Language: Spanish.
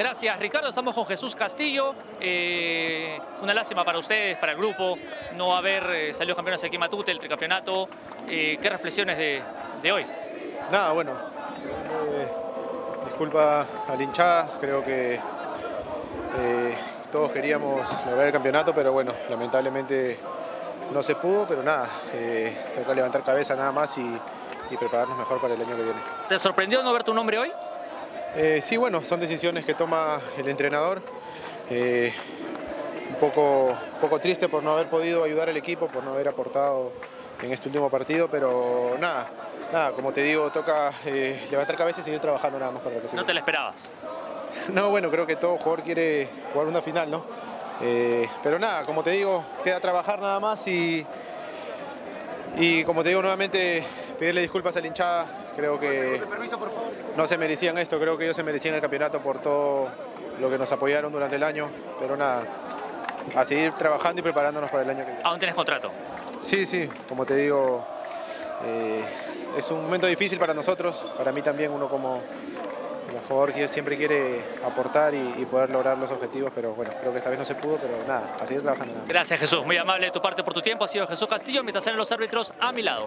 Gracias, Ricardo. Estamos con Jesús Castillo. Eh, una lástima para ustedes, para el grupo, no haber eh, salido campeones aquí en Matute, el tricampeonato. Eh, ¿Qué reflexiones de, de hoy? Nada, bueno. eh, disculpa a la hinchada, creo que todos queríamos lograr el campeonato, pero bueno, lamentablemente no se pudo, pero nada, eh, toca levantar cabeza nada más y, y prepararnos mejor para el año que viene. ¿Te sorprendió no ver tu nombre hoy? Eh, sí, bueno, son decisiones que toma el entrenador. Eh, un poco, poco triste por no haber podido ayudar al equipo, por no haber aportado en este último partido, pero nada, nada, como te digo, toca eh, levantar cabeza y seguir trabajando nada más para que se No te la esperabas. No, bueno, creo que todo jugador quiere jugar una final, ¿no? Eh, pero nada, como te digo, queda trabajar nada más y, y como te digo nuevamente, pedirle disculpas a la hinchada. Creo que no se merecían esto, creo que ellos se merecían el campeonato por todo lo que nos apoyaron durante el año. Pero nada, a seguir trabajando y preparándonos para el año que viene. Aún tienes contrato. Sí, sí, como te digo, eh, es un momento difícil para nosotros, para mí también, uno como, como jugador que siempre quiere aportar y, poder lograr los objetivos, pero bueno, creo que esta vez no se pudo, pero nada, a seguir trabajando. Nada. Gracias, Jesús. Muy amable de tu parte por tu tiempo. Ha sido Jesús Castillo, mientras salen los árbitros a mi lado.